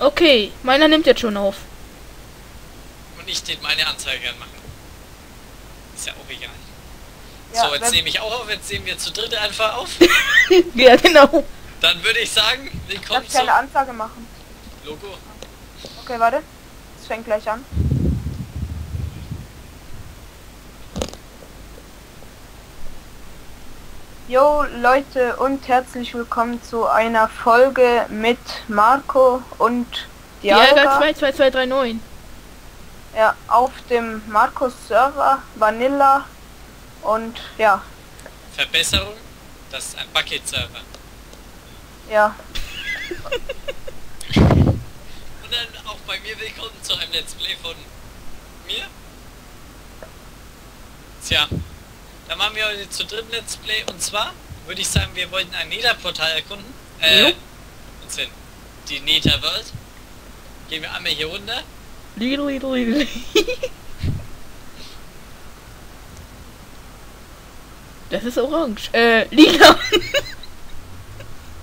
Okay, meiner nimmt jetzt schon auf. Und ich den meine Anzeige anmachen. Ist ja auch egal. Ja, so, jetzt nehme ich auch auf, jetzt nehmen wir zu dritt einfach auf. ja, genau. Dann würde ich sagen, Darf willkommen ich zum eine Ansage machen? Logo. Okay, warte. Es fängt gleich an. Jo Leute und herzlich willkommen zu einer Folge mit Marco und Ja, Dialga. 22239. Ja, auf dem Marcos Server Vanilla und ja, Verbesserung. Das ist ein Bucket-Server. ja. Und dann auch bei mir willkommen zu einem Let's Play von mir. Tja, dann machen wir heute zu dritten Let's Play und zwar würde ich sagen, wir wollten ein Nether-Portal erkunden. Äh, Jo. und sind die Nether-World. Gehen wir einmal hier runter. Lidl, Lidl, Lidl. Das ist orange. Äh, lila.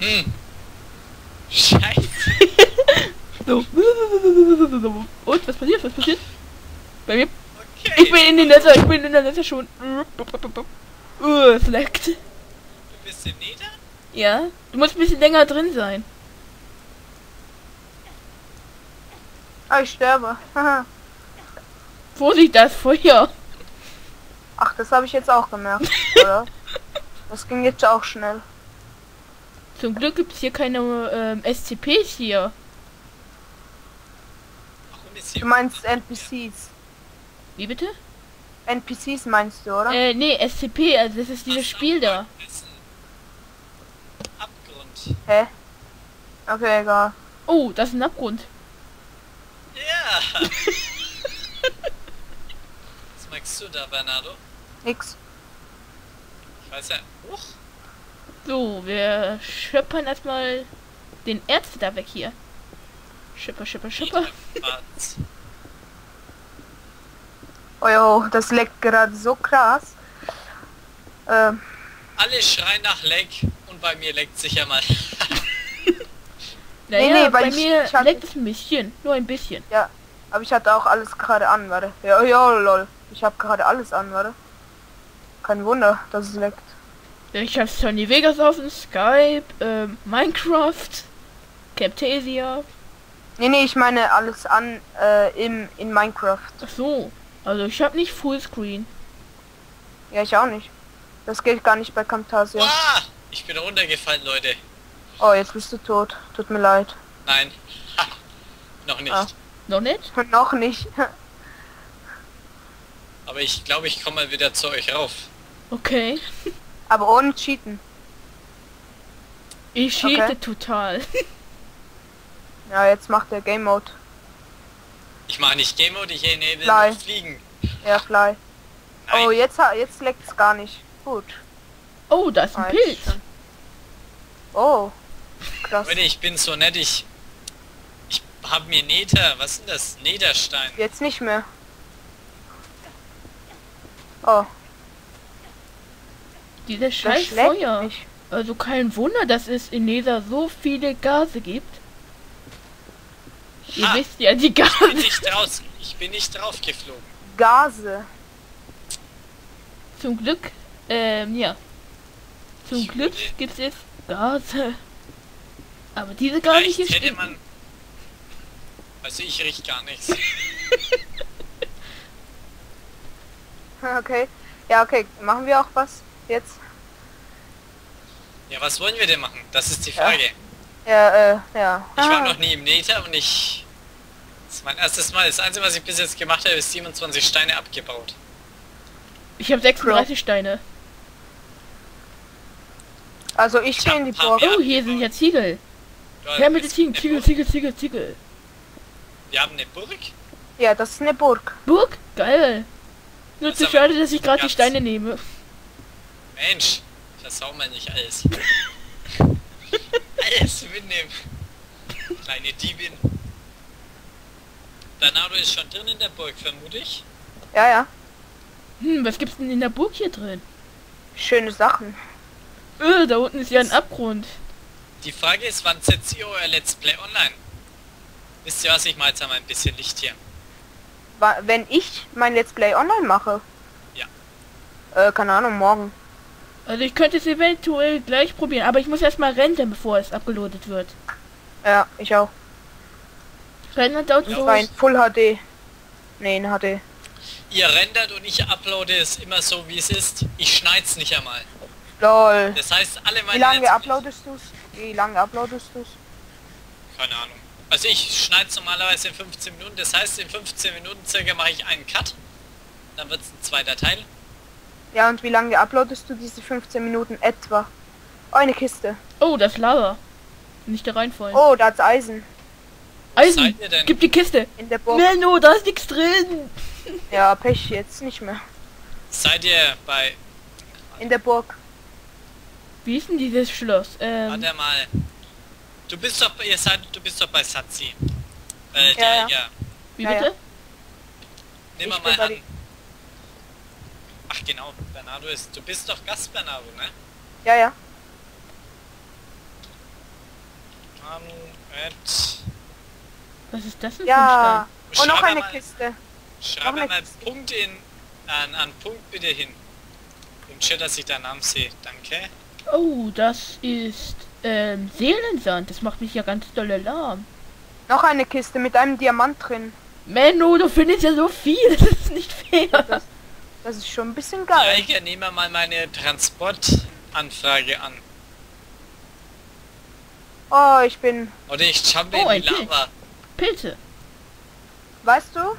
Hm. Scheiße. so. Und, was passiert? Was passiert? Bei mir? Ich bin in den Nether, ich bin in der Nether schon. Uh, es leckt. Du bist im Nether? Ja, du musst ein bisschen länger drin sein. Ah, ich sterbe. Haha. Vorsicht, das Feuer. Ach, das habe ich jetzt auch gemerkt, oder? Das ging jetzt auch schnell. Zum Glück gibt es hier keine ähm, SCPs hier. Warum ist hier... Du meinst NPCs. Wie bitte? NPCs meinst du, oder? Äh, nee, SCP, also das ist dieses Spiel da. Abgrund. Hä? Okay, egal. Oh, das ist ein Abgrund. Ja. Was magst du da, Bernardo? Nix. Ich weiß ja... Huch. So, wir schöppern erstmal den Erz da weg hier. Schipper, schipper, schipper. Oh jo, das leckt gerade so krass. Ähm, Alle schreien nach Leck und bei mir leckt sicher mal. Naja, nee, weil bei ich- mir ich leckt es ein bisschen. Nur ein bisschen. ja, aber ich hatte auch alles gerade an, warte. Ja, ja, lol. Ich habe gerade alles an, warte. Kein Wunder, dass es leckt. Ich habe Sony Vegas offen, Skype, ähm, Minecraft, Camtasia. Nee, nee, ich meine alles an äh, im, in Minecraft. Ach so. Also ich habe nicht Fullscreen. Ja, ich auch nicht. Das geht gar nicht bei Camtasia. Ah, ich bin runtergefallen, Leute. Oh, jetzt bist du tot. Tut mir leid. Nein. Ha, noch nicht. Ah. Noch nicht? Noch nicht. Aber ich glaube, ich komme mal wieder zu euch rauf. Okay. Aber ohne Cheaten. Ich cheate Okay. total. Ja, jetzt macht der Game Mode. Ich mache nicht Game Mode, ich enable Fly. Fliegen. Ja, Fly. Nein. Oh, jetzt, ha- jetzt leckt's gar nicht. Gut. Oh, da ist ein Ah, Pilz. schon. Oh. Krass. Leute, ich bin so nett, ich... Ich habe mir Nether... Was ist denn das? Nederstein. Jetzt nicht mehr. Oh, Dieser das scheiß Feuer. mich. Also kein Wunder, dass es in Nether so viele Gase gibt. Ihr Ha, wisst ja, die ich bin Gase. nicht draußen. Ich bin nicht draufgeflogen. Gase. Zum Glück, ähm, ja. Zum Ich Glück würde- gibt es Gase. Aber diese Gase hier hätte stinken. man... Also ich riech gar nichts. Okay. Ja, okay. Machen wir auch was jetzt? Ja, was wollen wir denn machen? Das ist die. Frage. Ja, äh, ja. Ich war Ah, noch nie im Nether und ich... Das ist mein erstes Mal. Das Einzige, was ich bis jetzt gemacht habe, ist 27 Steine abgebaut. Ich habe 36 Steine. Also ich Ich gehe hab in die Burg. Oh, hier sind ja Ziegel. Ja, Her mit den Ziegel, Ziegel, Ziegel, Ziegel. Burg. Wir haben eine Burg. Ja, das ist eine Burg. Burg? Geil. Nur zu schade, dass ich gerade die Steine nehme. Mensch, versau mal nicht alles. Alles mitnehmen. Kleine Diebin. Bernardo ist schon drin in der Burg, vermute ich. Ja, ja. Hm, was gibt's denn in der Burg hier drin? Schöne Sachen. Öh, da unten ist ja ein Abgrund. Die Frage ist, wann setzt ihr euer Let's Play online? Wisst ihr was, ich mache jetzt einmal ein bisschen Licht hier. Wa- Wenn ich mein Let's Play online mache. Ja. Äh, keine Ahnung, morgen. Also ich könnte es eventuell gleich probieren, aber ich muss erstmal rendern, bevor es abgeloadet wird. Ja, ich auch. Rendern dauert Das so... war in Full HD. Nee, in HD. Ihr rendert und ich uploade es immer so wie es ist. Ich schneid's nicht einmal. Lol. Das heißt, alle meine Wie lange Plays- uploadest du's? Wie lange uploadest du's? Keine Ahnung. Also ich schneide normalerweise in 15 Minuten. Das heißt, in 15 Minuten circa mache ich einen Cut. Dann wird es ein zweiter Teil. Ja, und wie lange uploadest du diese 15 Minuten etwa? Oh, eine Kiste. Oh, das ist Lava. Nicht da reinfallen. Oh, da hat's Eisen. Eisen! seid ihr denn? Gib die Kiste! In der Burg. Menno, da ist nichts drin! Ja, Pech jetzt nicht mehr. Seid ihr bei... In der Burg. Wie ist denn dieses Schloss? Ähm, Warte mal. Du bist doch... Ihr seid... Du bist doch bei Satzi. Äh, Ja, der, ja. ja. wie ja, ja. bitte? Nimm Ich mal an. Ach genau, Bernardo ist... Du bist doch Gast, Bernardo, ne? Ja, ja. Manu, at... Was ist das denn Ja. Und noch eine mal- Kiste. Schreib eine mal Kiste. Punkt in... An, an Punkt bitte hin. Im Chat, dass ich deinen Namen sehe. Danke. für ein? Oh, das ist ähm, Seelensand. Das macht mich ja ganz doll alarm. Noch eine Kiste mit einem Diamant drin. Menno, du findest ja so viel. Das ist nicht fair. Das, ist schon ein bisschen geil. Geiger, nehmen wir mal meine Transportanfrage an. Oh, ich bin... Oder ich jump Oh, in die Lava. Pilze. Weißt du?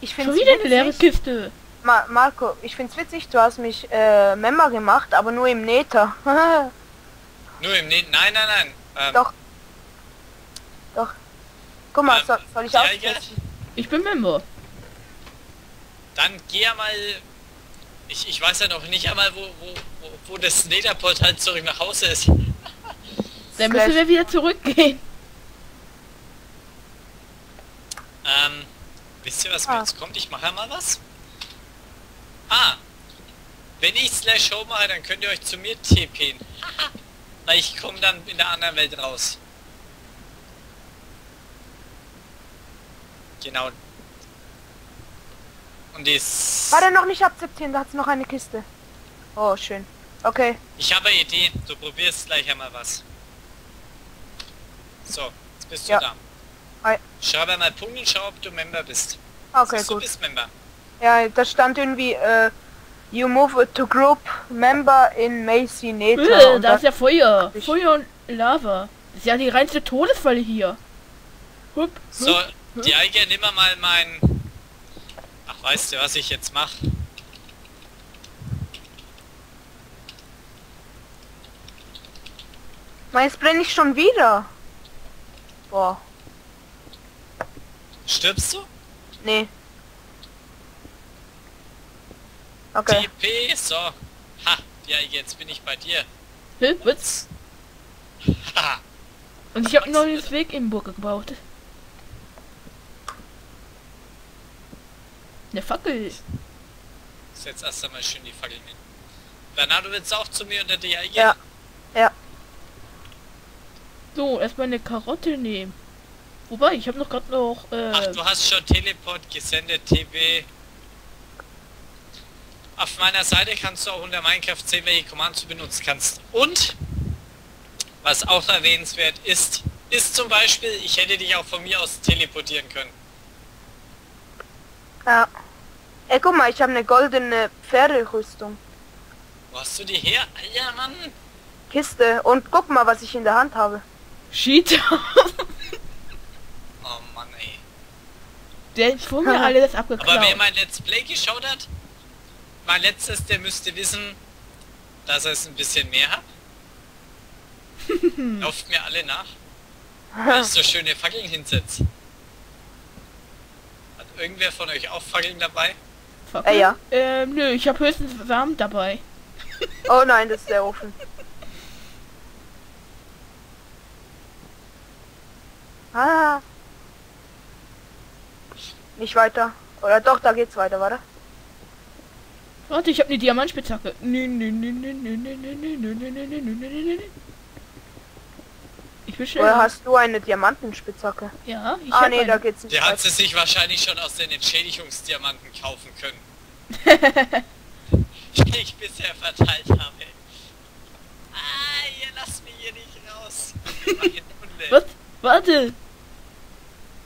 Ich finde wieder eine leere Kiste. Ma Marco, ich find's witzig, du hast mich äh, Member gemacht, aber nur im Nether. Nur im ne Nein, nein, nein. Ähm, Doch. Doch. Guck mal, Ähm, soll, soll ich ja, aufsetzen? Ich bin Member. Dann geh ja mal... Ich, ich weiß ja noch nicht einmal, wo, wo, wo, wo das Netherportal zurück nach Hause ist. Dann müssen wir wieder zurückgehen. Ähm, wisst ihr, was Ah. jetzt kommt? Ich mache ja mal was. Ah, wenn ich Slash Home mache, dann könnt ihr euch zu mir TPen. Weil ich komme dann in der anderen Welt raus. Genau. Und die ist... Warte, noch nicht akzeptieren, da hat's noch eine Kiste. Oh, schön. Okay. Ich habe eine Idee. Du probierst gleich einmal was. So, jetzt bist du Ja. da. Hi. Schreib einmal Punkt und schau, ob du Member bist. Okay, du gut. bist Member. Ja, da stand irgendwie, äh, you move to group member in Macy Nether. Äh, da ist das- ja Feuer. Ich- Feuer und Lava. Das ist ja die reinste Todesfalle hier. Hup, So, hup. die Eige, nimm mal mal mein... Ach, weißt du, was ich jetzt mache? Meins brenne ich schon wieder. Boah, Stirbst du? nee. Okay. TP, so. Ha, die Eige, jetzt bin ich bei dir. Hä, was? Haha. Und ich habe ein neues Weg in Burg gebaut. Eine Fackel. Setz erst einmal schön die Fackeln hin. Bernardo, willst du auch zu mir unter die Eige? Ja. Ja. So, erstmal eine Karotte nehmen. Wobei, ich habe noch gerade noch. Äh, Ach, du hast schon Teleport gesendet, TB. Auf meiner Seite kannst du auch unter Minecraft sehen, welche Commands du benutzen kannst. Und, was auch erwähnenswert ist, ist zum Beispiel, ich hätte dich auch von mir aus teleportieren können. Ja. Ey, guck mal, ich habe eine goldene Pferderüstung. Wo hast du die her? Ja, Mann. Kiste. Und guck mal, was ich in der Hand habe. Cheater. Oh Mann, ey. Der hat vor mir alles abgeklaut. Aber wer mein Let's Play geschaut hat, mein letztes, der müsste wissen, dass er es ein bisschen mehr hat. Lauft mir alle nach, weil ich so schöne Fackeln hinsetze. Hat irgendwer von euch auch Fackeln dabei? Fackel? Äh, ja. Ähm, nö, ich habe höchstens Samen dabei. Oh nein, das ist der Ofen. Ah. Nicht weiter. Oder doch, da geht's weiter, warte. Warte, ich habe eine Diamantspitzhacke. Ich will schneller. hast du eine Diamantenspitzhacke? Ja, ich Ah nee, da eine. geht's nicht Der hat sie sich wahrscheinlich schon aus den Entschädigungsdiamanten kaufen können. die ich bisher verteilt habe. Ah, ihr lasst mich hier nicht raus. Was? Warte!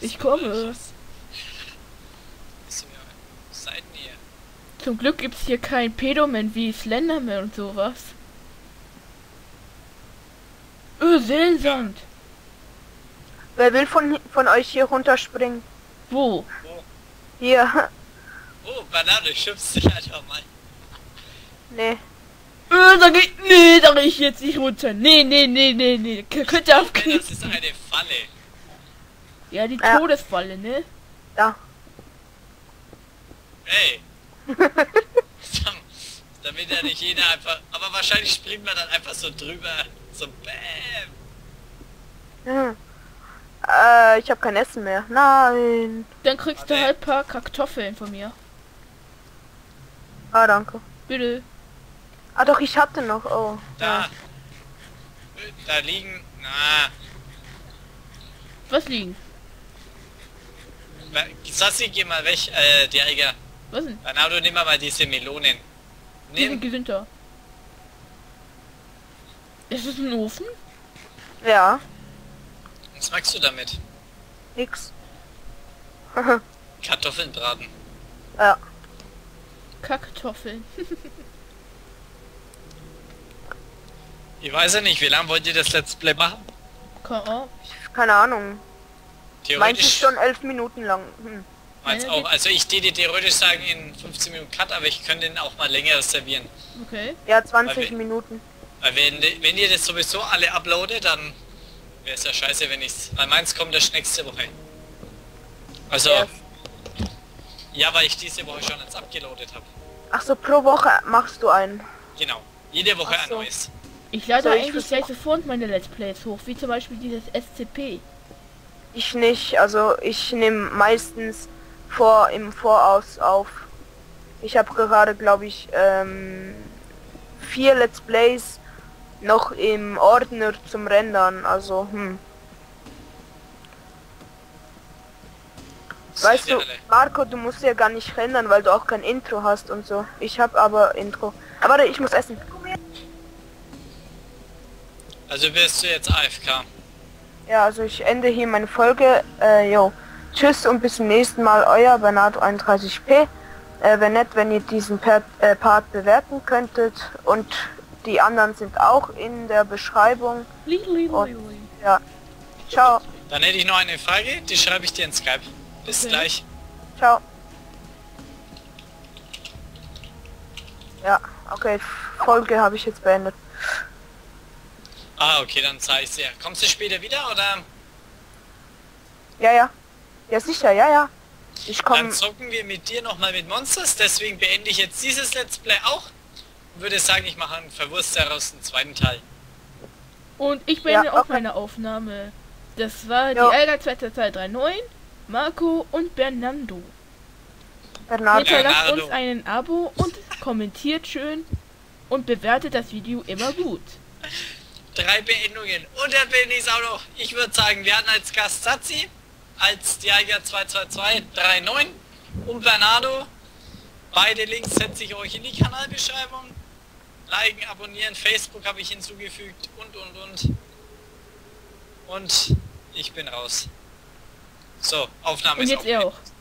Ich komme. Was seid ihr? Zum Glück gibt's hier kein Pedoman wie Slenderman und sowas. Öh, Seelensand. Wer will von, von euch hier runterspringen? Wo? Wo? Hier. Oh, Banane, schubst dich einfach mal. nee. Öh, da geht. Nee, da geh ich jetzt nicht runter. Nee, nee, nee, nee, nee. K könnt ihr Okay, das ist eine Falle. Ja, die Ja. Todesfalle, ne? Da. Hey. Damit ja nicht jeder einfach... Aber wahrscheinlich springt man dann einfach so drüber. So bäm. Hm. Äh, ich habe kein Essen mehr. Nein. Dann kriegst du Warte. halt paar Kartoffeln von mir. Ah, danke. Bitte. Ah, doch, ich hatte noch. Oh. Da. Da liegen... Na, Was liegen? Sassi, geh mal weg, äh, der Eiger. Was denn? Bernardo, nimm mal diese Melonen. Die sind Nimm, gesünder. Ist es ein Ofen? Ja. was magst du damit? Nix. Kartoffeln braten. ja. Kackkartoffeln. Ich weiß ja nicht, wie lange wollt ihr das Let's Play machen? Keine Ahnung. Keine Ahnung. Meins ist Theoretisch, schon elf Minuten lang. Hm. meins auch. Also ich würde theoretisch sagen in 15 Minuten Cut, aber ich könnte den auch mal länger reservieren. Okay. Ja, 20 Weil wir- Minuten. Weil wenn, wenn ihr das sowieso alle uploadet, dann wäre es ja scheiße, wenn ich's... Weil meins kommt erst nächste Woche. Also, Ja. ja, weil ich diese Woche schon eins abgeloadet habe. Ach so, pro Woche machst du einen. Genau. Jede Woche Ach ein so. neues. Ich lade ich eigentlich das gleich sofort meine Let's Plays hoch, wie zum Beispiel dieses SCP. Ich nicht. Also ich nehme meistens vor im Voraus auf. Ich habe gerade, glaube ich, ähm, vier Let's Plays noch im Ordner zum Rendern. Also, hm. Weißt du? Marco, du musst ja gar nicht rendern, weil du auch kein Intro hast und so. Ich habe aber Intro. Aber warte, ich muss essen. Also wirst du jetzt AFK. Ja, also ich ende hier meine Folge. Äh, jo. Tschüss und bis zum nächsten Mal. Euer Bernardo 31p. Äh, Wäre nett, wenn ihr diesen per äh, Part bewerten könntet. Und die anderen sind auch in der Beschreibung. Und-. Ja. Ciao. Dann hätte ich noch eine Frage, die schreibe ich dir in Skype. Bis Okay. gleich. Ciao. Ja, okay. Folge habe ich jetzt beendet. Ah, okay, dann zeige ich dir. Kommst du später wieder oder? Ja, ja. Ja, sicher, ja, ja. Ich Dann komme. zocken wir mit dir nochmal mit Monsters, deswegen beende ich jetzt dieses Let's Play auch. Und würde sagen, ich mache einen Verwurst daraus einen zweiten Teil. Und ich beende Ja, auch okay. meine Aufnahme. Das war Jo. die Ärger 2239, Marco und Bernardo. Bernardo. Hinterlasst Bernardo. uns einen Abo und kommentiert schön und bewertet das Video immer gut. Drei Beendungen. Und dann beende ich es auch noch. Ich würde sagen, wir hatten als Gast Satzi, als Diager 22239 und Bernardo. Beide Links setze ich euch in die Kanalbeschreibung. Liken, abonnieren, Facebook habe ich hinzugefügt und und und. Und ich bin raus. So, Aufnahme Und ist jetzt ihr okay. auch.